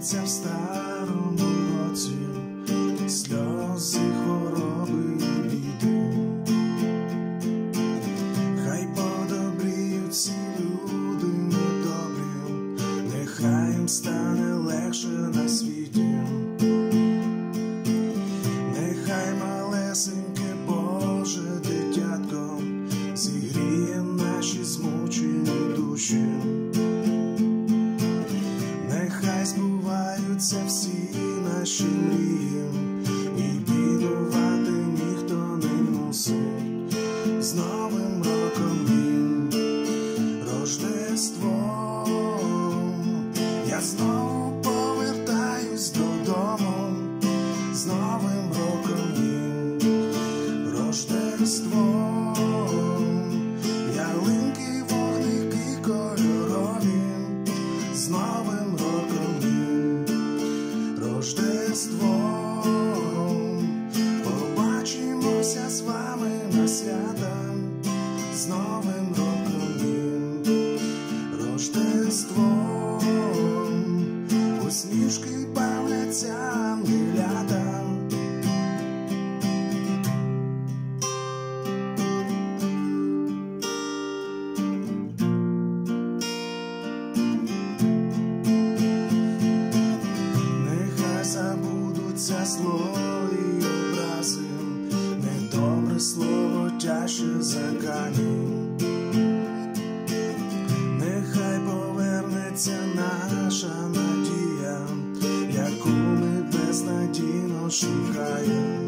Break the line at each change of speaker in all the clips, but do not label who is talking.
в старому році, сльози, хвороби біди. Хай подобріють ці люди недобрі, нехай їм стане З Новим слово закані. за. Нехай повернеться наша надія, яку ми безнадійно шукаємо.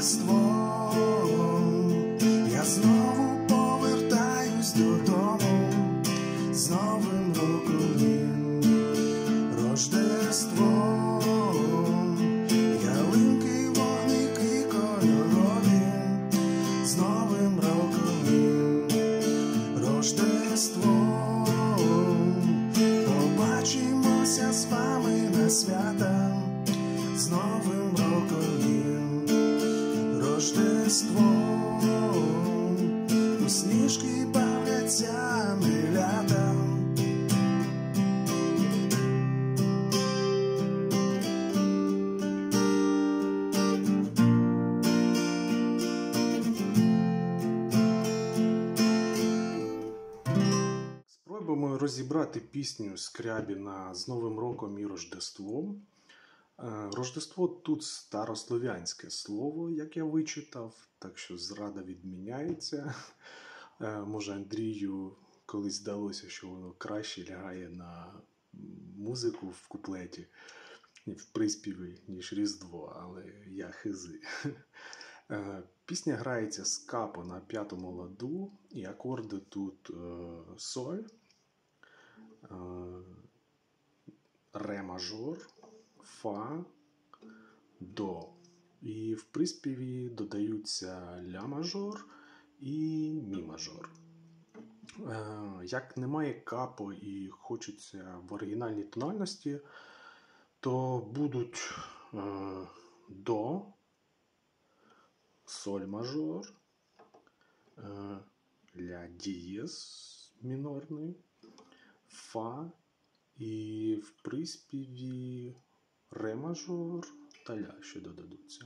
Рождество. Я знову повертаюсь додому. З Новим роком Рождество. Ялинки, вогники кольорові. З Новим роком Рождество. Побачимося з вами на свята. З Новим роком Рождество. Усмішки бавляться ангелята.
Спробуємо розібрати пісню Скрябіна з Новим роком і Рождеством. Е, Рождество тут старослов'янське слово, як я вичитав, так що зрада відміняється. Е, Може, Андрію колись здалося, що воно краще лягає на музику в куплеті, в приспіві, ніж Різдво, але я хизи. Е, Пісня грається з капо на п'ятому ладу, і акорди тут соль, ре мажор, фа, до. І в приспіві додаються ля мажор і мі мажор. Е, Як немає капо і хочеться в оригінальній тональності, то будуть е, до, соль мажор, е, ля дієс мінорний, фа і в приспіві ре мажор та ля ще додадуться.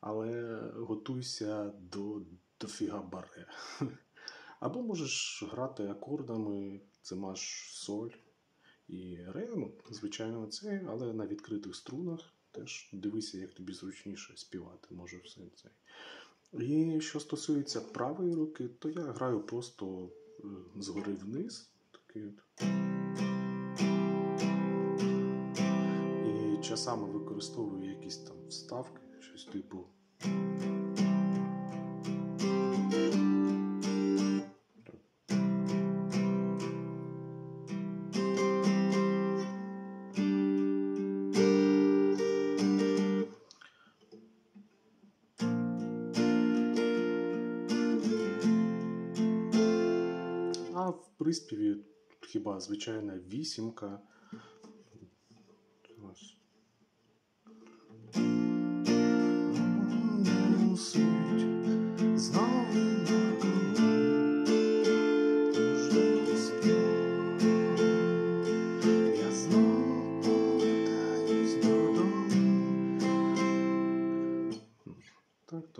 Але готуйся до дофіга баре. Або можеш грати акордами, це маш соль і ре, ну, звичайно, це, але на відкритих струнах теж дивися, як тобі зручніше співати, може все це. І що стосується правої руки, то я граю просто е, згори вниз. Такий от. часами використовую якісь там вставки, щось типу. А в приспіві хіба звичайна вісімка. Так